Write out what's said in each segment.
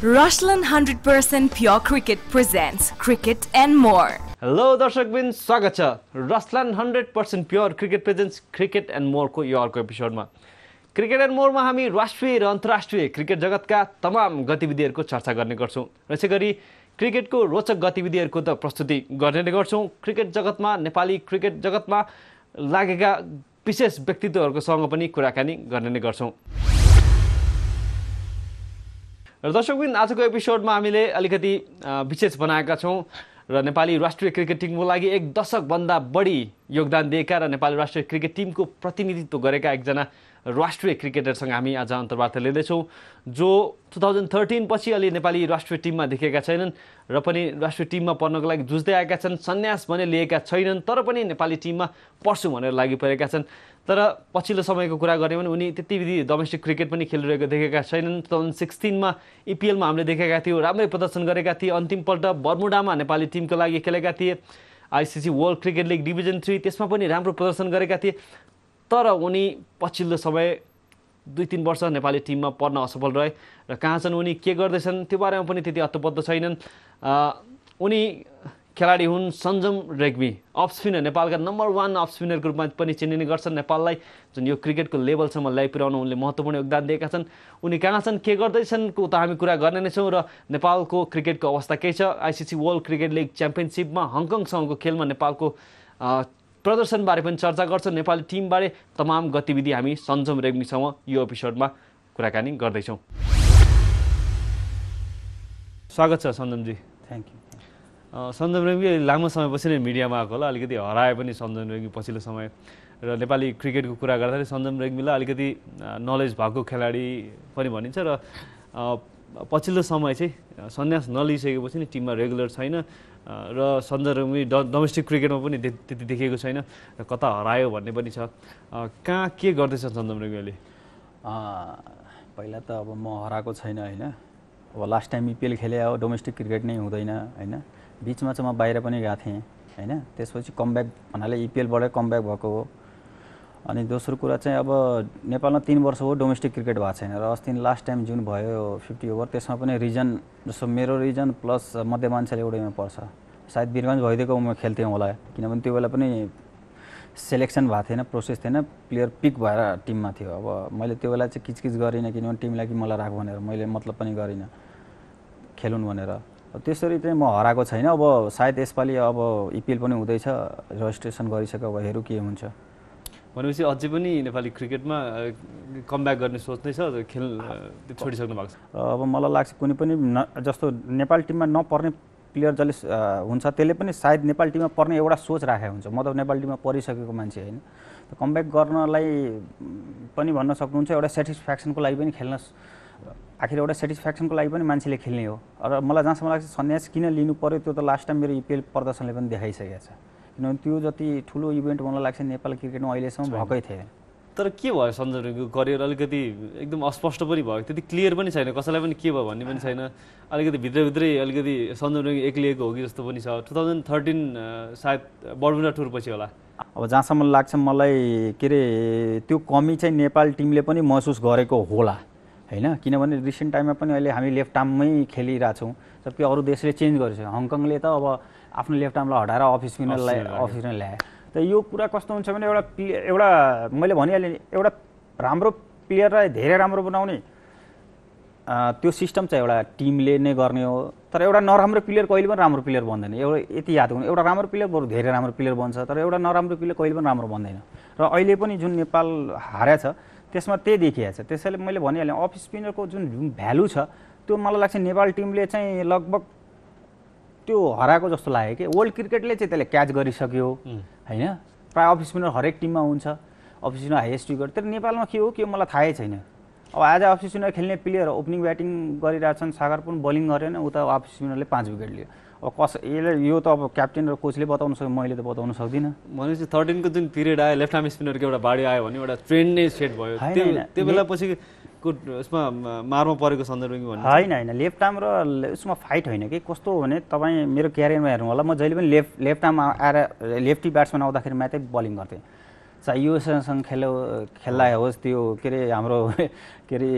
Rushland 100% Pure Cricket presents Cricket and More. Hello दर्शकबिन स्वागत छ Ruslaan hundred percent pure cricket presents cricket and मोरको यो अर्को एपिसोडमा क्रिकेट एन्ड मोरमा हामी राष्ट्रिय र अन्तर्राष्ट्रिय क्रिकेट जगतका तमाम गतिविधिहरूको चर्चा गर्ने गर्छौँ र यसै गरी क्रिकेटको रोचक गतिविधिहरूको त प्रस्तुति गर्ने नै गर्छौँ क्रिकेट जगतमा नेपाली क्रिकेट जगतमा लागेका विशेष व्यक्तित्वहरूकोसँग पनि कुराकानी गर्ने नै गर्छौँ र दर्शकबिन आजको एपिसोडमा हामीले अलिकति विशेष बनाएका छौँ र नेपाली राष्ट्रिय क्रिकेट टिमको लागि एक दशकभन्दा बढी योगदान दिएका र नेपाली राष्ट्रिय क्रिकेट टिमको प्रतिनिधित्व गरेका एकजना राष्ट्रिय क्रिकेटरसँग हामी आज अन्तर्वार्ता लिँदैछौँ जो टु थाउजन्ड थर्टिन पछि अलि नेपाली राष्ट्रिय टिममा देखेका छैनन् र पनि राष्ट्रिय टिममा पर्नको लागि जुझ्दै आएका छन् सन्यास भने लिएका छैनन् तर पनि नेपाली टिममा पर्छु भनेर लागि परेका छन्। तर पछिल्लो समयको कुरा गऱ्यौँ भने उनी त्यति विधि डोमेस्टिक क्रिकेट पनि खेलिरहेको देखेका छैनन्। टु थाउजन्ड सिक्सटिनमा इपिएलमा हामीले देखेका थियौँ राम्रै प्रदर्शन गरेका थिए। अन्तिमपल्ट बर्मुडामा नेपाली टिमको लागि खेलेका थिए। ICC world cricket league division three त्यसमा पनि राम्रो प्रदर्शन गरेका थिए। तर उनी पछिल्लो समय दुई तिन वर्ष नेपाली टिममा पर्न असफल रहे र कहाँ छन् उनी के गर्दैछन् त्यो बारेमा पनि त्यति हत्तपत्त छैनन्। उनी खेलाडी हुन् सञ्जम रेग्मी अफ स्पिनर नेपालका नम्बर वान अफ स्पिनरको रूपमा पनि चिनिने गर्छन् नेपाललाई जुन यो क्रिकेटको लेभलसम्म ल्याइपुर्याउन उनले महत्त्वपूर्ण योगदान दिएका छन्। उनी कहाँ छन् के गर्दैछन् को त हामी कुरा गर्ने नै छौँ र नेपालको क्रिकेटको अवस्था के छ? आइसिसी वर्ल्ड क्रिकेट लिग च्याम्पियनसिपमा हङकङसँगको खेलमा नेपालको प्रदर्शनबारे पनि चर्चा गर्छौँ। नेपाली टिमबारे तमाम गतिविधि हामी सञ्जम रेग्मीसँग यो एपिसोडमा कुराकानी गर्दैछौँ। स्वागत छ सञ्जमजी। Thank you uh, Sanjam Regmi लामो समयपछि नै मिडियामा आएको होला। अलिकति हराए पनि सञ्जम रेग्मी पछिल्लो समय र नेपाली क्रिकेटको कुरा गर्दाखेरि सञ्जम रेग्मीलाई अलिकति नलेज भएको खेलाडी पनि भनिन्छ र पछिल्लो समय चाहिँ सन्यास नलिइसकेपछि नि टिममा रेगुलर छैन र रेग्मी ड डोमेस्टिक क्रिकेटमा पनि त्य- त्यति देखेको छैन र कता हरायो भन्ने पनि छ। कहाँ के गर्दैछ अहिले अँ, पहिला त अब म हराएको छैन होइन। अब लास्ट टाइम इपिएल खेले अब डोमेस्टिक क्रिकेट नै हुँदैन होइन। बिचमा चाहिँ म बाहिर पनि गएको थिएँ होइन। त्यसपछि कमब्याक भन्नाले इपिएलबाटै कमब्याक भएको हो। अनि दोस्रो कुरा चाहिँ अब नेपालमा तिन वर्ष हो डोमेस्टिक क्रिकेट भएको छैन र अस्ति लास्ट टाइम जुन भयो फिफ्टी ओभर त्यसमा पनि रिजन जस्तो मेरो रिजन प्लस मध्यमाञ्चल एउटैमा पर्छ। सायद वीरगञ्ज भइदिएको म खेल्थेँ होला किनभने त्यो बेला पनि सेलेक्सन भएको थिएन प्रोसेस थिएन प्लेयर पिक भएर टिममा थियो। अब मैले त्यो बेला चाहिँ किचकिच गरिनँ किनभने टिमलाई कि मलाई राख भनेर मैले मतलब पनि गरिनँ खेलुन् भनेर। त्यसरी चाहिँ म हराएको छैन। अब सायद यसपालि अब इपिएल पनि हुँदैछ रजिस्ट्रेसन गरिसक्यो अब हेरौँ के हुन्छ। भनेपछि अझै पनि नेपाली क्रिकेटमा कमब्याक गर्ने सोच नै छ खेल छोडिसक्नु भएको छ? अब मलाई लाग्छ कुनै पनि न जस्तो नेपाल टिममा नपर्ने प्लेयर जसले हुन्छ त्यसले पनि सायद नेपाल टिममा पर्ने एउटा सोच राखेको हुन्छ। म त नेपाल टिममा परिसकेको मान्छे होइन। कमब्याक गर्नलाई पनि भन्न सक्नुहुन्छ एउटा सेटिस्फ्याक्सनको लागि पनि खेल्न आखिर एउटा सेटिस्फ्याक्सनको लागि पनि मान्छेले खेल्ने हो। र मलाई जहाँसम्म लाग्छ सन्यास किन लिनु पऱ्यो त्यो त लास्ट टाइम मेरो इपिएल प्रदर्शनले पनि देखाइसकेको छ। किनभने त्यो जति ठुलो इभेन्ट मलाई लाग्छ नेपाल क्रिकेटमा अहिलेसम्म भएकै थिएन। तर के भयो सञ्जय रेग्मीको करियर अलिकति एकदम अस्पष्ट पनि भयो। त्यति क्लियर पनि छैन। कसैलाई पनि के भयो भन्ने पनि छैन। अलिकति भित्रभित्रै अलिकति सञ्जय एक्लिएको हो कि जस्तो पनि छ। टु थाउजन्ड थर्टिन सायद बर्मुडा टुर पछि होला। अब जहाँसम्म लाग्छ मलाई के अरे त्यो कमी चाहिँ नेपाल टिमले पनि महसुस गरेको होला। होइन? किनभने रिसेन्ट टाइममा पनि अहिले हामी लेफ्ट आर्ममै खेलिरहेछौँ। जबकि अरू देशले चेन्ज गरेको छ हङकङले त अब आफ्नो लेफ्ट आर्मलाई हटाएर अफ स्पिनरलाई स्पिनर अफ स्पिनर ल्यायो त यो कुरा कस्तो हुन्छ भने एउटा प्ले एउटा मैले भनिहालेँ एउटा राम्रो प्लेयरलाई धेरै राम्रो बनाउने त्यो सिस्टम चाहिँ एउटा टिमले नै गर्ने हो। तर एउटा नराम्रो प्लेयर कहिले पनि राम्रो प्लेयर बन्दैन। एउटा यति याद हुनु एउटा राम्रो प्लेयर बरु धेरै राम्रो प्लेयर बन्छ तर एउटा नराम्रो प्लेयर कहिले पनि राम्रो बन्दैन। र अहिले पनि जुन नेपाल हारेको छ त्यसमा त्यही देखिएको छ। त्यसैले मैले भनिहालेँ अफ स्पिनरको जुन भ्यालु छ त्यो मलाई लाग्छ नेपाल टिमले चाहिँ लगभग त्यो हराएको जस्तो लाग्यो कि वर्ल्ड क्रिकेटले चाहिँ त्यसले क्याच गरिसक्यो होइन? प्रायः अफ स्पिनर हरेक टिममा हुन्छ। अफ स्पिनर हाइएस्ट विकेट तर नेपालमा के हो के मलाई थाहै छैन। अब आज अफ स्पिनर खेल्ने प्लेयर ओपनिङ ब्याटिङ गरिरहेछन् सागर पनि बलिङ गरेन उता अफ स्पिनरले पाँच विकेट लियो। अब कस यसले यो त अब क्याप्टेन र कोचले बताउन सक्यो मैले त बताउन सक्दिनँ। भनेपछि थर्टिनको जुन पिरियड आयो लेफ्ट आर्म स्पिनरको एउटा बाढी आयो भने एउटा ट्रेन्ड नै सेट भयो। त्यो बेला पछिको यसमा म- मारमा परेको सन्दर्भ भन्नु होइन होइन। लेफ्ट आर्म र उसमा फाइट होइन कि? कस्तो हो भने तपाईँ मेरो क्यारियरमा हेर्नु होला। म जहिले पनि लेफ्ट लेफ्ट आर्म आएर लेफ्टी ब्याट्सम्यान आउँदाखेरि मात्रै बलिङ गर्थेँ। चाहे युएससँग खेल्यो खेल्दा होस् त्यो के अरे हाम्रो के अरे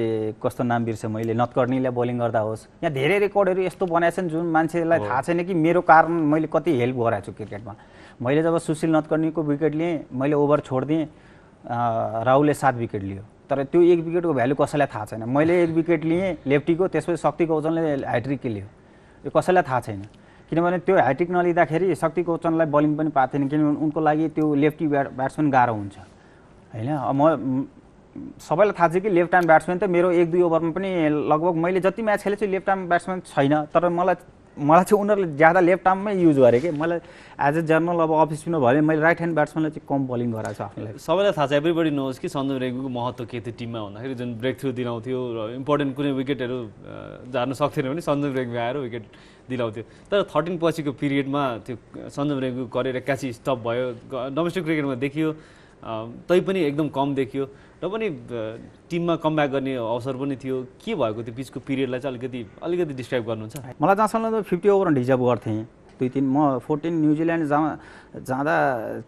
कस्तो नाम बिर्छ मैले? नतकर्नीलाई बोलिङ गर्दा होस्। यहाँ धेरै रेकर्डहरू यस्तो बनाएको छन् जुन मान्छेलाई थाहा छैन कि मेरो कारण मैले कति हेल्प गराएको छु क्रिकेटमा। मैले जब सुशील नतकर्नीको विकेट लिएँ मैले ओभर छोडिदिएँ राहुलले सात विकेट लियो। तर त्यो एक विकेटको भ्यालु कसैलाई थाहा छैन। मैले एक विकेट लिएँ लेफ्टीको त्यसपछि शक्ति गौचनले ह्याट्रिक लियो। यो कसैलाई थाहा छैन। किनभने त्यो ह्याट्रिक नलिँदाखेरि शक्ति गौचनलाई बलिङ पनि पाएको थिएन। किनभने उनको लागि त्यो लेफ्टी ब्याट ब्याट्सम्यान गाह्रो हुन्छ। होइन? म सबैलाई थाहा छ कि लेफ्ट ह्यान्ड ब्याट्सम्यान त मेरो एक दुई ओभरमा पनि लगभग मैले जति म्याच खेलेको छु लेफ्ट ह्यान्ड ब्याट्सम्यान छैन। तर मलाई मलाई चाहिँ उनीहरूले ज्यादा लेफ्ट आर्ममै युज गरेँ कि। मलाई एज ए जर्नल अब अफ स्पिनर भयो मैले राइट ह्यान्ड ब्याट्सम्यानलाई चाहिँ कम बलिङ गराएको छु आफूलाई सबैलाई थाहा छ एभ्रिबडी नोज कि सन्दीप रेग्मीको महत्त्व के थियो टिममा भन्दाखेरि जुन ब्रेक थ्रु दिलाउँथ्यो र इम्पोर्टेन्ट कुनै विकेटहरू झार्न सक्थेन भने सन्दीप रेग्मी आएर विकेट दिलाउँथ्यो। तर थर्टिन पछिको पिरियडमा त्यो सन्दीप रेग्मीको करियर एक्कासी स्टप भयो। डोमेस्टिक क्रिकेटमा देखियो तैपनि एकदम कम देखियो। र पनि टिममा कमब्याक गर्ने अवसर पनि थियो। के भएको त्यो पिचको पिरियडलाई चाहिँ अलिकति अलिकति डिस्क्राइब गर्नुहुन्छ? मलाई जहाँसम्म त फिफ्टी ओभरमा डिजर्भ गर्थेँ। दुई तिन म फोर्टिन न्युजिल्यान्ड जा जाँदा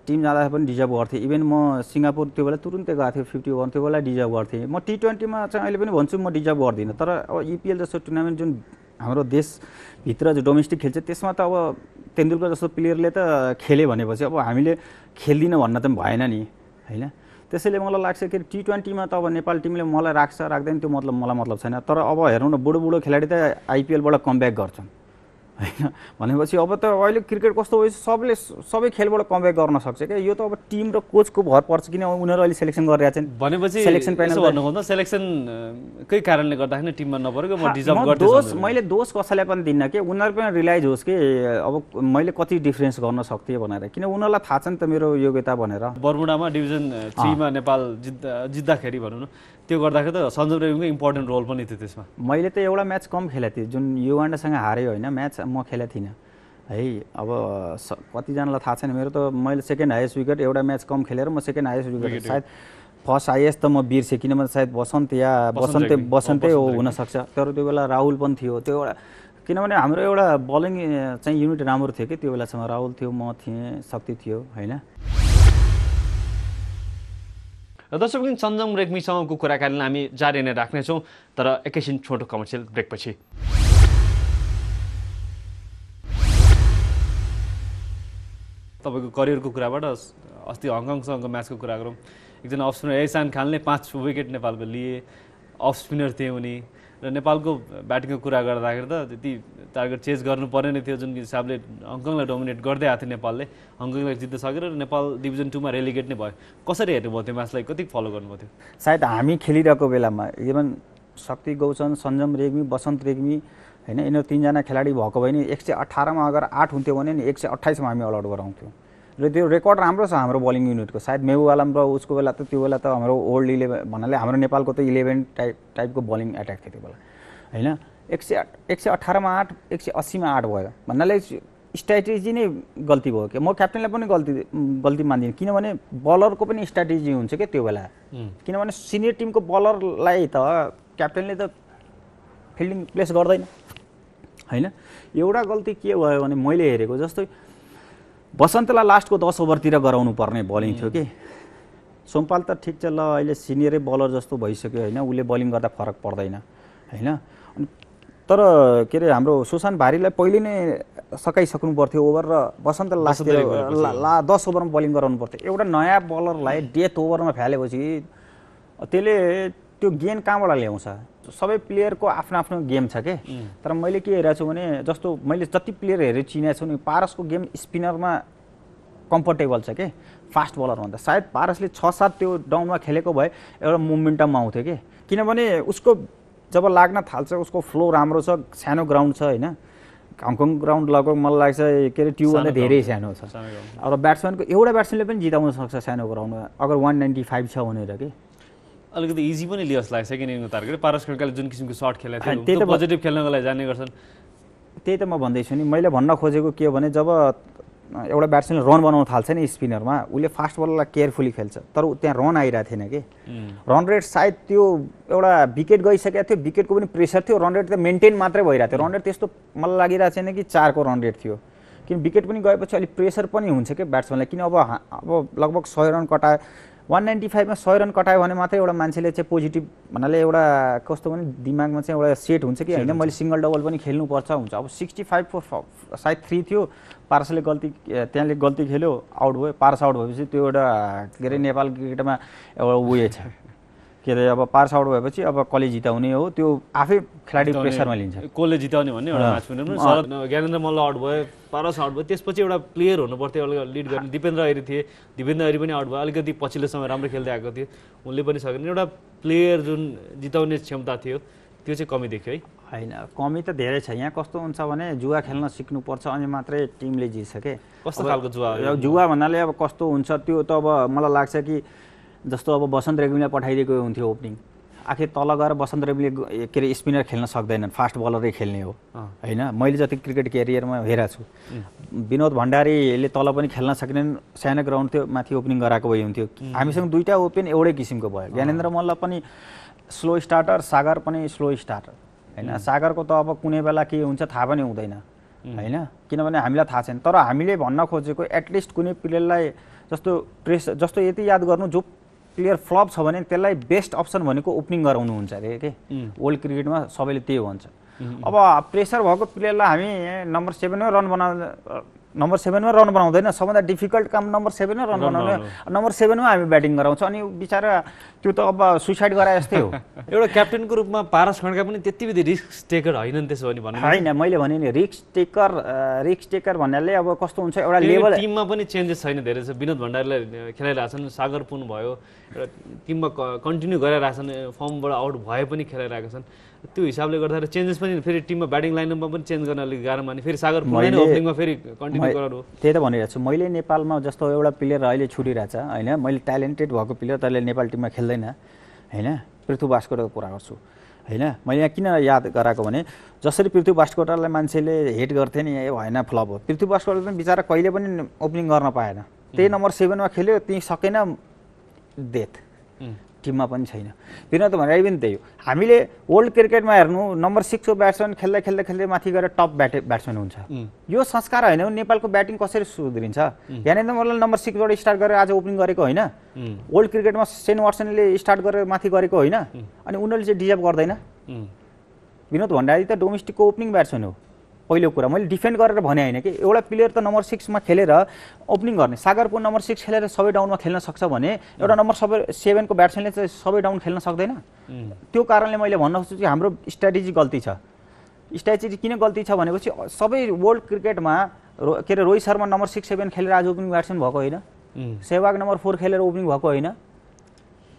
टिम जाँदा पनि डिजर्भ गर्थेँ। इभन म सिङ्गापुर त्यो बेला तुरुन्तै गएको थिएँ फिफ्टी ओभर त्यो बेला डिजर्भ गर्थेँ। म टी ट्वेन्टीमा चाहिँ अहिले पनि भन्छु म डिजर्भ गर्दिनँ। तर अब इपिएल जस्तो टुर्नामेन्ट जुन हाम्रो देशभित्र जो डोमेस्टिक खेल्छ त्यसमा त अब तेन्दुलकर जस्तो प्लेयरले त खेल्यो भनेपछि अब हामीले खेल्दिनँ भन्न त भएन नि होइन? त्यसैले मलाई लाग्छ कि टी ट्वेन्टीमा त अब नेपाल टिमले मलाई राख्छ राख्दैन त्यो मतलब मलाई मतलब छैन। तर अब हेरौँ न बुढो बुढो खेलाडी त आइपिएलबाट कमब्याक गर्छन्। होइन? भनेपछि अब त अहिले क्रिकेट कस्तो भएपछि सबले सबै खेलबाट कमब्याक गर्न सक्छ क्या। यो त अब टिम र कोचको भर पर्छ किन उनीहरू अहिले सेलेक्सन गरिरहेको छन्? भनेपछि सेलेक्सन भन्नुभन्दा सेलेक्सनकै कारणले गर्दाखेरि टिममा नपरेको म डिजर्भ दोष मैले दोष कसैलाई पनि दिन्न कि उनीहरू पनि रिलाइज होस् कि अब मैले कति डिफ्रेन्स गर्न सक्थेँ भनेर। किन उनीहरूलाई थाहा छ नि त मेरो योग्यता भनेर। बर्मुडामा डिभिजन थ्रीमा नेपाल जित्दा जित्दाखेरि भनौँ न त्यो गर्दाखेरि त सञ्जु रेग्मीको इम्पोर्टेन्ट रोल पनि थियो त्यसमा। मैले त एउटा म्याच कम खेलेको थिएँ। जुन युगान्डासँग हारेँ होइन म्याच म खेलेको थिइनँ। है अब कतिजनालाई थाहा छैन मेरो त मैले सेकेन्ड हाइएस्ट विकेट एउटा म्याच कम खेलेर म सेकेन्ड हाइएस्ट विकेट सायद फर्स्ट हाइएस्ट त म बिर्सेँ किनभने सायद बसन्त या बसन्तै बसन्तै हो हुनसक्छ तर त्यो बेला राहुल पनि थियो। त्यो एउटा किनभने हाम्रो एउटा बलिङ चाहिँ युनिट राम्रो थियो कि त्यो बेलासम्म। राहुल थियो म थिएँ शक्ति थियो होइन? र दर्शक सञ्जम रेग्मीसँगको कुराकानीलाई हामी जारी नै राख्नेछौँ तर एकैछिन छोटो कमर्सियल ब्रेकपछि। तपाईँको करियरको कुराबाट अस्ति हङकङसँगको म्याचको कुरा गरौँ। एकजना अफ स्पिनर एहसान खानले पाँच विकेट नेपालको लिए। अफ स्पिनर थिए उनी। र नेपालको ब्याटिङको कुरा गर्दाखेरि त त्यति टार्गेट चेज गर्नु पर्ने नै थियो जुन हिसाबले हङकङलाई डोमिनेट गर्दै आएको थियो नेपालले। हङकङलाई जित्न सकेर नेपाल डिभिजन टूमा रेलिगेट नै भयो। कसरी हेर्नुभयो त्यो म्याचलाई? कति फलो गर्नुभयो थियो सायद हामी खेलिरहेको बेलामा इभन शक्ति गौचन सञ्जम रेग्मी बसन्त रेग्मी होइन यिनीहरू तिनजना खेलाडी भएको भए नि एक सय अठारमा अगर आठ हुन्थ्यो भने नि एक सय अठाइसमा हामी अलआउट गराउँथ्यौँ। र त्यो रेकर्ड राम्रो छ हाम्रो बलिङ युनिटको। सायद मेबुवालाम र उसको बेला त त्यो बेला त हाम्रो ओल्ड इलेभेन भन्नाले हाम्रो नेपालको त इलेभेन टाइप टाइपको बलिङ एट्याक थियो त्यो बेला। होइन? एक सय एक सय अठारमा आठ एक सय अस्सीमा आठ भयो। भन्नाले स्ट्राटेजी नै गल्ती भयो कि म क्याप्टेनलाई पनि गल्ती गल्ती मान्दिनँ। किनभने बलरको पनि स्ट्राटेजी हुन्छ क्या त्यो बेला। किनभने सिनियर टिमको बलरलाई त क्याप्टेनले त फिल्डिङ प्लेस गर्दैन। होइन? एउटा गल्ती के भयो भने मैले हेरेको जस्तै बसन्तलाई लास्टको दस ओभरतिर गराउनु पर्ने बलिङ थियो कि? सोमपाल त ठिक छ ल अहिले सिनियरै बलर जस्तो भइसक्यो होइन उसले बलिङ गर्दा फरक पर्दैन होइन? अनि तर के अरे हाम्रो सुशान्त भारीलाई पहिले नै सकाइसक्नु पर्थ्यो ओभर र बसन्त लास्टतिर ला दस ओभरमा बलिङ गराउनु पर्थ्यो। एउटा नयाँ बलरलाई डेथ ओभरमा फ्यालेपछि त्यसले त्यो गेन कहाँबाट ल्याउँछ? सबै प्लेयरको आफ्नो आफ्नो गेम छ के? तर मैले के हेरेको छु भने जस्तो मैले जति प्लेयर हेरेर चिनेको छु नि पारसको गेम स्पिनरमा कम्फर्टेबल छ कि? फास्ट बलरभन्दा सायद पारसले छ सात त्यो डाउनमा खेलेको भए एउटा मुभमेन्टमा आउँथ्यो कि? किनभने उसको जब लाग्न थाल्छ उसको फ्लो राम्रो छ सानो ग्राउन्ड छ होइन? हङकङ ग्राउन्ड लगभग मलाई लाग्छ के अरे ट्युबभन्दा धेरै सानो छ। अब ब्याट्सम्यानको एउटा ब्याट्सम्यानले पनि जिताउन सक्छ सानो ग्राउन्डमा अगर वान नाइन्टी फाइभ छ भनेर कि? अलिकति इजी पनि लियोस् लाग्छ सेकेन्ड इनिङको टार्गेट पारस खड्काले जुन किसिमको सर्ट खेलेको थियो त्यो पोजिटिभ खेल्नको लागि जाने गर्छन्। त्यही त म भन्दैछु नि मैले भन्न खोजेको के हो भने जब एउटा ब्याट्सम्यानले रन बनाउन थाल्छ नि स्पिनरमा उसले फास्ट बललाई केयरफुली खेल्छ। तर त्यहाँ रन आइरहेको थिएन कि। रन रेट सायद त्यो एउटा विकेट गइसकेको थियो विकेटको पनि प्रेसर थियो रन रेट त मेन्टेन मात्रै भइरहेको थियो। रन रेट त्यस्तो मलाई लागिरहेको छैन कि चारको रन रेट थियो। किन विकेट पनि गएपछि अलिक प्रेसर पनि हुन्छ कि ब्याट्सम्यानलाई किन अब अब लगभग सय रन कटा वान नाइन्टी फाइभमा सय रन कटायो भने मात्रै एउटा मान्छेले चाहिँ पोजिटिभ भन्नाले एउटा कस्तो भने दिमागमा चाहिँ एउटा सेट हुन्छ कि होइन? मैले सिङ्गल डबल पनि खेल्नुपर्छ हुन्छ। अब सिक्सटी फाइभको सायद थ्री थियो पारसले गल्ती त्यहाँले गल्ती खेल्यो आउट भयो पारस आउट भएपछि त्यो एउटा के अरे नेपाल क्रिकेटमा एउटा उयो छ। के अरे अब पार्स आउट भएपछि अब कसले जिताउने हो त्यो आफै खेलाडी प्रेसरमा लिन्छ। कसले जिताउने भन्ने एउटा म्याच ज्ञानेन्द्र मल्ल आउट भयो पारस आउट भयो त्यसपछि एउटा प्लेयर हुनु पर्थ्यो एउटा लिड गर्ने दिपेन्द्र ऐरी थिए। दिपेन्द्र ऐरी पनि आउट भयो अलिकति पछिल्लो समय राम्रो खेल्दै आएको थियो। उनले पनि सकेन। एउटा प्लेयर जुन जिताउने क्षमता थियो त्यो चाहिँ कमी देख्यो है। होइन कमी त धेरै छ। यहाँ कस्तो हुन्छ भने जुवा खेल्न सिक्नुपर्छ अनि मात्रै टिमले जित्छ के? कस्तो खालको जुवा जुवा भन्नाले अब कस्तो हुन्छ त्यो त अब मलाई लाग्छ कि जस्तो अब बसन्त रेग्मीलाई पठाइदिएको हुन्थ्यो ओपनिङ। आखिर तल गएर बसन्त रेग्मीले के अरे स्पिनर खेल्न सक्दैनन् फास्ट बलरै खेल्ने हो। होइन? मैले जति क्रिकेट क्यारियरमा हेरेको छु। विनोद भण्डारीले तल पनि खेल्न सकेनन्। सानो ग्राउन्ड थियो माथि ओपनिङ गराएको भए हुन्थ्यो। हामीसँग दुईवटा ओपन एउटै किसिमको भयो। ज्ञानेन्द्र मल्ल पनि स्लो स्टार्टर सागर पनि स्लो स्टार्टर। होइन? सागरको त अब कुनै बेला के हुन्छ थाहा पनि हुँदैन। होइन? किनभने हामीलाई थाहा छैन। तर हामीले भन्न खोजेको एटलिस्ट कुनै प्लेयरलाई जस्तो प्रेस जस्तो यति याद गर्नु जो प्लेयर फ्लप छ भने त्यसलाई बेस्ट अप्सन भनेको ओपनिङ गराउनु हुन्छ अरे के? वर्ल्ड क्रिकेटमा सबैले त्यही भन्छ। अब प्रेसर भएको प्लेयरलाई हामी नम्बर सेभेनमा रन बनाउ नम्बर सेभेनमा रन बनाउँदैन। सबभन्दा डिफिकल्ट काम नम्बर सेभेनमा रन बनाउने। नम्बर सेभेनमा हामी ब्याटिङ गराउँछ। अनि बिचरा त्यो त अब सुसाइड गराए जस्तै हो। एउटा क्याप्टेनको रूपमा पारस खड्का पनि त्यति बिधि रिस्क टेकर होइनन् त्यसो भने भन्नु होइन मैले भने नि रिक्स टेकर रिक्स टेकर भन्नाले अब कस्तो हुन्छ एउटा लेभल टिममा पनि चेन्जेस छैन धेरै छ विनोद भण्डारीलाई खेलाइरहेछन् सागर पुन भयो। एउटा टिममा कन्टिन्यू गरिरहेछन् फर्मबाट आउट भए पनि खेलाइरहेका छन्। त्यो हिसाबले गर्दाखेरि चेन्जेस पनि फेरि टिममा ब्याटिङ लाइनअपमा पनि चेन्ज गर्न अलिक गाह्रो माने। फेरि सागर ओपनिङमा फेरि कन्टिन्यू गराउनु। त्यही त भनिरहेको छु। मैले नेपालमा जस्तो एउटा प्लेयर अहिले छुटिरहेछ होइन मैले ट्यालेन्टेड भएको प्लेयर त्यसले नेपाल टिममा खेल्दैन होइन पृथ्वी बास्कोटाको कुरा गर्छु होइन मैले यहाँ किन याद गराएको भने जसरी पृथ्वी बास्कोटालाई मान्छेले हेट गर्थे नि ए भएन फ्लप हो। पृथ्वी बास्कोटा पनि बिचरा कहिले पनि ओपनिङ गर्न पाएन। त्यही नम्बर सेभेनमा खेल्यो त्यही सकेन डेथ. टिममा पनि छैन। विनोद भण्डारी पनि त्यही हो हामीले वर्ल्ड क्रिकेटमा हेर्नु नम्बर सिक्सको ब्याट्सम्यान खेल्दै खेल्दै खेल्दै माथि गएर टप ब्याट ब्याट्सम्यान हुन्छ. यो संस्कार होइन भने नेपालको ब्याटिङ कसरी सुध्रिन्छ? ज्ञानेन्द्र मल्ल नम्बर सिक्सबाट स्टार्ट गरेर आज ओपनिङ गरेको होइन. वर्ल्ड क्रिकेटमा सेन वाट्सनले स्टार्ट गरेर माथि गरेको होइन। अनि उनीहरूले चाहिँ डिजर्भ गर्दैन. विनोद भण्डारी त डोमेस्टिकको ओपनिङ ब्याट्सम्यान हो। पहिलो कुरा मैले डिफेन्ड गरेर भने होइन कि एउटा प्लेयर त नम्बर सिक्समा खेलेर ओपनिङ गर्ने सागरपुर नम्बर सिक्स खेलेर सबै डाउनमा खेल्न सक्छ भने एउटा नम्बर सबै सेभेनको ब्याट्सम्यानले चाहिँ सबै डाउन खेल्न सक्दैन. त्यो कारणले मैले भन्न खोज्छु कि हाम्रो स्ट्राटेजी गल्ती छ स्ट्राटेजी किन गल्ती छ भनेपछि सबै वर्ल्ड क्रिकेटमा रो के अरे Rohit Sharma number six seven खेलेर आज ओपनिङ ब्याट्सम्यान भएको होइन. सेवाग नम्बर फोर खेलेर ओपनिङ भएको होइन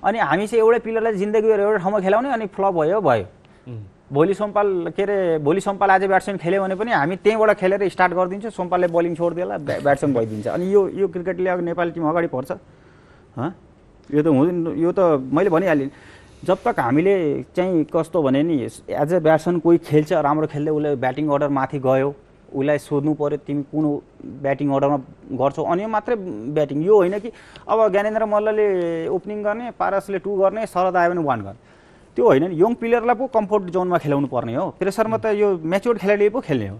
अनि हामी चाहिँ एउटै प्लेयरलाई जिन्दगी एउटा ठाउँमा खेलाउने अनि फ्लप भयो भयो. भोलि सोमपाल के अरे भोलि सोमपाल आज ब्याट्सम्यान खेल्यो भने पनि हामी त्यहीँबाट खेलेर स्टार्ट गरिदिन्छौँ। सोमपालले बलिङ छोडिदिएला ब्या ब्याट्सम्यान भइदिन्छ। अनि यो यो क्रिकेटले अब नेपाली टिम अगाडि पर्छ यो त हुँदैन यो त मैले भनिहालेँ जब तक हामीले चाहिँ कस्तो भने नि एज अ ब्याट्सम्यान कोही खेल्छ राम्रो खेल्दै उसले ब्याटिङ अर्डर माथि गयो उसलाई सोध्नु पऱ्यो तिमी कुन ब्याटिङ अर्डरमा गर्छौ। अनि मात्रै ब्याटिङ। यो होइन कि अब ज्ञानेन्द्र मल्लले ओपनिङ गर्ने पारसले टू गर्ने शरद आयो भने वान गर्ने। त्यो होइन नि यङ प्लेयरलाई पो कम्फोर्ट जोनमा खेलाउनु पर्ने हो। प्रेसरमा त यो म्याच्योर्ड खेलाडीले पो खेल्ने हो।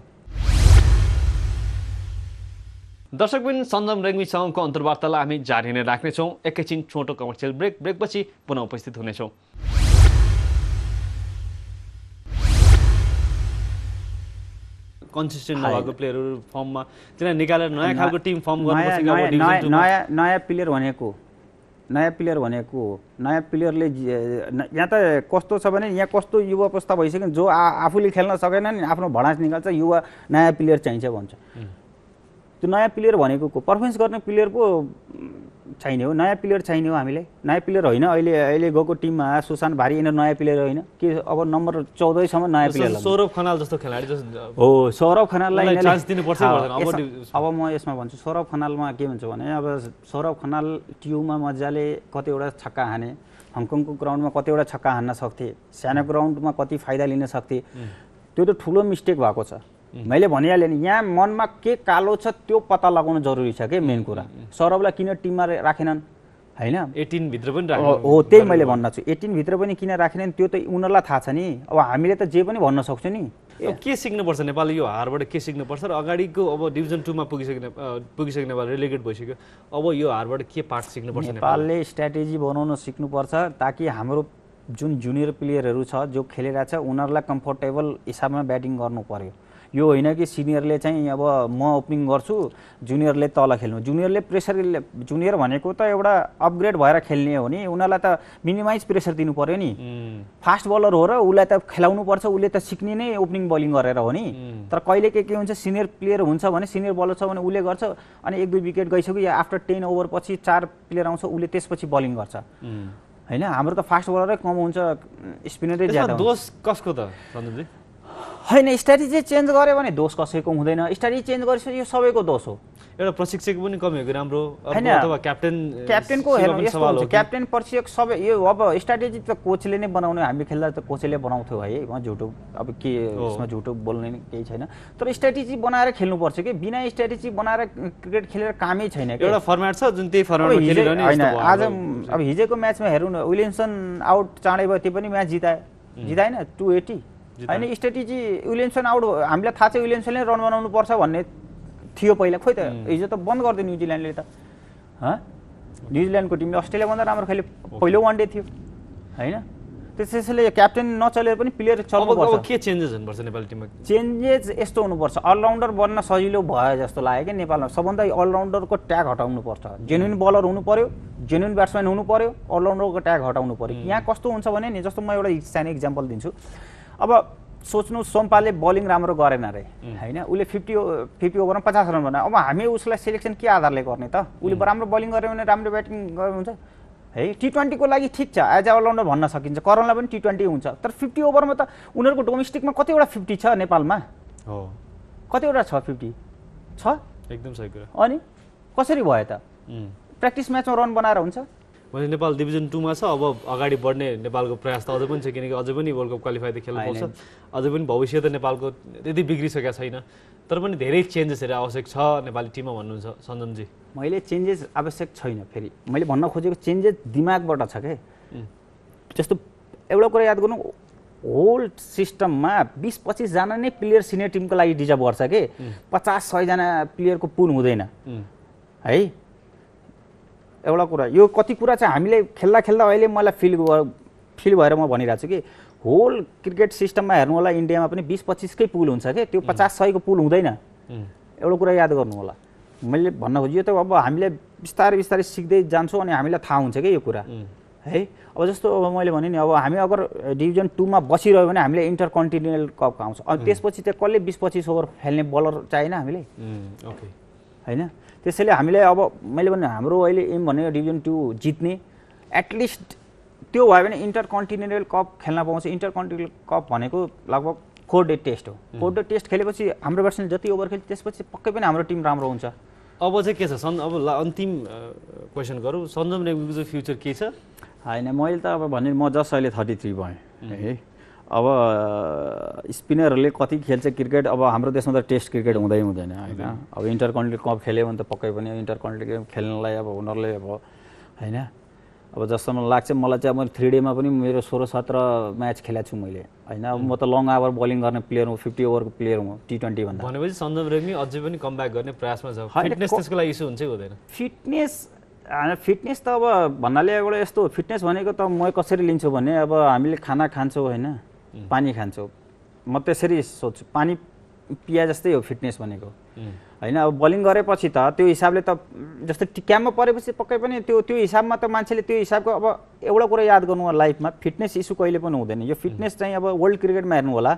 दर्शकबिन सञ्जम रेग्मीसँगको अन्तर्वार्तालाई हामी जारी नै राख्नेछौँ। एकैछिन छोटो कमर्सियल ब्रेक ब्रेकपछि पुनः उपस्थित हुनेछौँ। कन्सिस्टेन्ट नभएको प्लेयरहरू फर्ममा त्यसलाई निकालेर नयाँ खालको टिम फर्म गर्नुपर्छ नयाँ प्लेयर भनेको नयाँ प्लेयर भनेको नयाँ प्लेयरले यहाँ त कस्तो छ भने यहाँ कस्तो युवा अवस्था भइसक्यो जो आ आफूले खेल्न सकेन नि आफ्नो भडास निकाल्छ युवा नयाँ प्लेयर चाहिन्छ भन्छ। त्यो नयाँ प्लेयर भनेको को? पर्फर्मेन्स गर्ने प्लेयर पो उम्, चाहिने हो। नयाँ प्लेयर चाहिने हो हामीलाई। नयाँ प्लेयर होइन। अहिले अहिले गएको टिममा सुशान्त भारी यिनीहरू नयाँ प्लेयर होइन। के अब नम्बर चौधैसम्म नयाँ प्लेयर सौरभ खनाल जस्तो खेलाडी हो सौरभ खनाललाई अब म यसमा भन्छु। सौरभ खनालमा के भन्छ भने अब सौरभ खनाल ट्युमा मजाले कतिवटा छक्का हाने। हङकङको ग्राउन्डमा कतिवटा छक्का हान्न सक्थे। सानो ग्राउन्डमा कति फाइदा लिन सक्थे। त्यो त ठुलो मिस्टेक भएको छ। मैले भनिहालेँ नि यहाँ मनमा के कालो छ त्यो पत्ता लगाउनु जरुरी छ कि मेन कुरा? सौरभलाई किन टिममा राखेनन्? होइन? एटिनभित्र पनि हो त्यही मैले भन्न छु। एटिनभित्र पनि किन राखेन त्यो त उनीहरूलाई थाहा छ नि। अब हामीले त जे पनि भन्न सक्छौँ नि। के सिक्नुपर्छ नेपालले यो हारबाट के सिक्नुपर्छ? र अगाडिको अब डिभिजन टूमा पुगिसक्यो अ, पुगिसक्यो नेपाल रेलिगेट भइसक्यो। अब यो हारबाट के पाठ सिक्नुपर्छ नेपाल नेपालले स्ट्राटेजी बनाउन सिक्नुपर्छ ताकि हाम्रो जुन जुनियर प्लेयरहरू छ जो खेलिरहेछ उनीहरूलाई कम्फोर्टेबल हिसाबमा ब्याटिङ गर्नु पर्यो। यो होइन कि सिनियरले चाहिँ अब म ओपनिङ गर्छु जुनियरले तल खेल्नु। जुनियरले प्रेसर जुनियर भनेको त एउटा अपग्रेड भएर खेल्ने हो नि। उनीहरूलाई त मिनिमाइज प्रेसर दिनु पर्यो नि। फास्ट बलर हो र उसलाई त खेलाउनु पर्छ उसले त सिक्ने नै ओपनिङ बलिङ गरेर हो नि। तर कहिले के के हुन्छ सिनियर प्लेयर हुन्छ भने सिनियर बलर छ भने उसले गर्छ अनि एक दुई विकेट गइसक्यो या आफ्टर टेन ओभरपछि चार प्लेयर आउँछ उसले त्यसपछि बलिङ गर्छ। होइन हाम्रो त फास्ट बलरै कम हुन्छ स्पिनरै ज्यादा दोष कसको त होइन स्ट्राटेजी चेन्ज गऱ्यो भने दोष कसैको हुँदैन स्ट्राटेजी चेन्ज गरेपछि यो सबैको दोष हो एउटा प्रशिक्षक पनि कमी हो कि राम्रो होइन। क्याप्टेन क्याप्टेनको हेर्नु? क्याप्टेन प्रशिक्षक सबै यो अब स्ट्राटेजी त कोचले नै बनाउने हामी खेल्दा त कोचले बनाउँथ्यो है म झुटो अब के। यसमा झुटो बोल्ने केही छैन तर स्ट्राटेजी बनाएर खेल्नुपर्छ कि बिना स्ट्राटेजी बनाएर क्रिकेट खेलेर कामै छैन एउटा फर्मेट छ जुन त्यही खेलिरहने होइन आज अब। हिजोको म्याचमा हेरौँ न विलियमसन आउट चाँडै भयो त्यो पनि म्याच जितायो जिताएन टु एटी। होइन स्ट्राटेजी विलियमसन आउट। हामीलाई थाहा छ विलियमसनले रन बनाउनु पर्छ भन्ने थियो पहिला। खोइ त हिजो त बन्द गरिदियो न्युजिल्यान्डले त। हँ? न्युजिल्यान्डको टिमले अस्ट्रेलियाभन्दा राम्रो खेल्यो। पहिलो वान डे थियो। होइन? त्यसैले क्याप्टेन नचलेर पनि प्लेयर चल्नुपर्छ के चेन्जेस हुनुपर्छ नेपाली टिममा? चेन्जेस यस्तो हुनुपर्छ। अलराउन्डर बन्न सजिलो भयो जस्तो लाग्यो क्या नेपालमा। सबभन्दा अलराउन्डरको ट्याग हटाउनु पर्छ जेन्युन बलर हुनु पर्यो जेन्युन ब्याट्सम्यान हुनु पर्यो अलराउन्डरको ट्याग हटाउनु पर्यो। यहाँ कस्तो हुन्छ भने नि जस्तो म एउटा सानो इक्जाम्पल दिन्छु। अब सोच्नु सोमपालले बलिङ राम्रो गरेन अरे होइन? उसले फिफ्टी फिफ्टी ओभरमा पचास रन बनायो। अब हामी उसलाई सिलेक्सन के आधारले गर्ने त? उसले राम्रो बलिङ गर्यो भने राम्रो ब्याटिङ गर्यो हुन्छ है टी ट्वेन्टीको लागि ठिक छ। एज अ अलराउन्डर भन्न सकिन्छ। करणलाई पनि टी ट्वेन्टी हुन्छ। तर फिफ्टी ओभरमा त उनीहरूको डोमेस्टिकमा कतिवटा फिफ्टी छ नेपालमा? हो। कतिवटा छ फिफ्टी? छ? एकदम सही कुरा। अनि कसरी भयो त। प्र्याक्टिस म्याचमा रन बनाएर हुन्छ? भने नेपाल डिभिजन टूमा छ अब अगाडि बढ्ने नेपालको प्रयास त अझै पनि छ किनकि अझै पनि वर्ल्ड कप क्वालिफाई त खेल्न। पाउँछ अझै पनि भविष्य त नेपालको त्यति बिग्रिसकेको छैन। तर पनि धेरै चेन्जेसहरू आवश्यक छ नेपाली टिममा भन्नुहुन्छ सञ्जनजी। मैले चेन्जेस आवश्यक छैन फेरि। मैले भन्न खोजेको चेन्जेस दिमागबाट छ क्या। जस्तो एउटा कुरा याद गर्नु होल सिस्टममा बिस पच्चिसजना नै प्लेयर सिनियर टिमको लागि डिजर्भ गर्छ कि? पचास सयजना प्लेयरको पुल हुँदैन। है? एउटा कुरा यो कति कुरा चाहिँ हामीले खेल्दा खेल्दा अहिले मलाई फिल फिल भएर म भनिरहेको छु कि होल क्रिकेट सिस्टममा हेर्नु होला इन्डियामा पनि बिस पच्चिसकै पुल हुन्छ कि? त्यो पचास सयको पुल हुँदैन। एउटा कुरा याद गर्नु होला। मैले भन्न खोजेँ यो त अब हामीले बिस्तारै बिस्तारै सिक्दै जान्छौँ अनि हामीलाई थाहा हुन्छ कि यो कुरा? है? अब जस्तो अब मैले भने नि अब हामी अगर डिभिजन टूमा बसिरह्यो भने हामीले इन्टर कन्टिनेन्टल कप आउँछ अनि त्यसपछि चाहिँ कसले बिस पच्चिस ओभर खेल्ने बलर चाहिएन हामीले ओके होइन? त्यसैले हामीले अब मैले भने हाम्रो अहिले एम भने डिभिजन टू जित्ने एटलिस्ट त्यो भयो भने इन्टर कन्टिनेन्टल कप खेल्न पाउँछ। इन्टर कन्टिनेन्टल कप भनेको लगभग फोर डे टेस्ट हो। फोर डे टेस्ट खेलेपछि हाम्रो ब्याट्सम्यान जति ओभर खेल्छ त्यसपछि पक्कै पनि हाम्रो टिम राम्रो हुन्छ। अब चाहिँ के छ? सन् अब अन्तिम क्वेसन गरौँ। सञ्जम रेग्मीको चाहिँ फ्युचर के छ? होइन मैले त अब भने म जस्ट अहिले थर्टी थ्री भएँ है? अब स्पिनरहरूले कति खेल्छ क्रिकेट अब हाम्रो देशमा त टेस्ट क्रिकेट हुँदै हुँदैन होइन? अब इन्टर कन्ट्री कप खेल्यो भने त पक्कै पनि इन्टर कन्ट्री गेम खेल्नलाई अब उनीहरूले अब होइन? अब जसम्म लाग्छ मलाई चाहिँ अब मैले थ्री डेमा पनि मेरो सोह्र सत्र म्याच खेलेको छु मैले होइन? अब म त लङ आवर बलिङ गर्ने प्लेयर हुँ फिफ्टी ओभरको प्लेयर हुँ टी ट्वेन्टीभन्दा भनेपछि सञ्जम रेग्मी अझै पनि कमब्याक गर्ने प्रयासमा छ। फिटनेस त्यसको लागि इस्यु हुन्छ हुँदैन। फिटनेस होइन, फिटनेस त अब भन्नाले एउटा यस्तो फिटनेस भनेको त म कसरी लिन्छु भने अब हामीले खाना खान्छौँ होइन? पानी खान्छौँ। म त्यसरी सोध्छु पानी पिया जस्तै हो फिटनेस भनेको। होइन अब बलिङ गरेपछि त त्यो हिसाबले त जस्तै टी- क्याम्पमा परेपछि पक्कै पनि त्यो त्यो हिसाबमा त मान्छेले त्यो हिसाबको अब एउटा कुरा याद गर्नु होला लाइफमा फिटनेस इस्यु कहिले पनि हुँदैन। यो फिटनेस चाहिँ अब वर्ल्ड क्रिकेटमा हेर्नु होला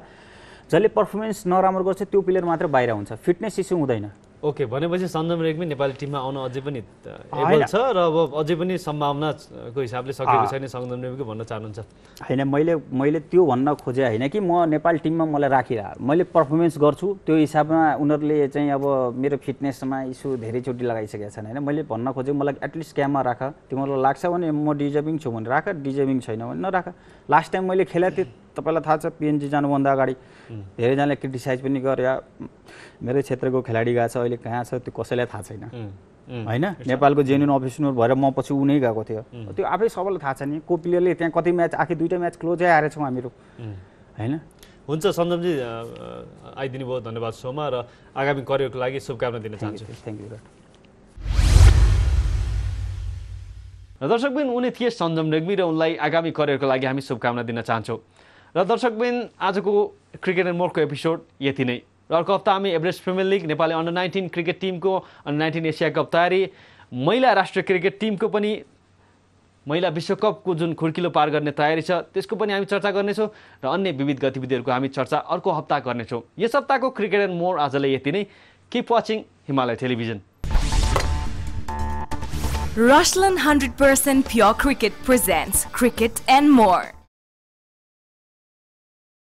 जसले पर्फर्मेन्स नराम्रो गर्छ त्यो प्लेयर मात्र बाहिर हुन्छ। फिटनेस इस्यु हुँदैन। ओके भनेपछि सञ्जम रेग्मी नेपाली टिममा आउन अझै पनि। एबल छ र अब अझै पनि सम्भावनाको हिसाबले सकेको छैन सञ्जम रेग्मीको भन्न चाहनुहुन्छ? होइन मैले मैले त्यो भन्न खोजेँ होइन कि म नेपाल टिममा मलाई राखिरह मैले पर्फर्मेन्स गर्छु त्यो हिसाबमा उनीहरूले चाहिँ अब मेरो फिटनेसमा इस्यु धेरैचोटि लगाइसकेका छन् होइन। मैले भन्न खोजेँ मलाई एटलिस्ट क्याम्पमा राख। त्यो मलाई लाग्छ भने म डिजर्भिङ छु भने राख डिजर्भिङ छैन भने नराख। लास्ट टाइम मैले खेलेको थिएँ तपाईँलाई थाहा छ पिएनजी जानुभन्दा अगाडि। धेरैजनाले क्रिटिसाइज पनि गरे मेरो क्षेत्रको खेलाडी गएको छ अहिले कहाँ छ त्यो कसैलाई थाहा छैन। होइन? नेपालको जेन्युन अफिसर भएर म पछि ऊ नै गएको थियो। त्यो आफै सबैलाई थाहा छ नि को प्लेयरले त्यहाँ कति म्याच आखिर दुइटा म्याच क्लोजै हारेछौँ हामीहरू। होइन? हुन्छ अ, आइदिनु भयो धन्यवाद सोमा र आगामी करियरको लागि शुभकामना दिन चाहन्छु। थ्याङ्क यू दर्शकबिन उनी थिए सञ्जम रेग्मी र उनलाई आगामी करियरको लागि हामी शुभकामना दिन चाहन्छौँ। र दर्शकबिन आजको क्रिकेट एन्ड मोरको एपिसोड यति नै। र अर्को हप्ता हामी Everest premier league Nepali under nineteen cricket टिमको अन्डर नाइन्टिन एसिया कप तयारी। महिला राष्ट्रिय क्रिकेट टिमको पनि महिला विश्वकपको जुन खुड्किलो पार गर्ने तयारी छ त्यसको पनि हामी चर्चा गर्नेछौँ र अन्य विविध गतिविधिहरूको हामी चर्चा अर्को हप्ता गर्नेछौँ। यस हप्ताको क्रिकेट एन्ड मोर आजलाई यति नै। Keep watching Himalaya television Rushland 100% Pure Cricket presents Cricket and More.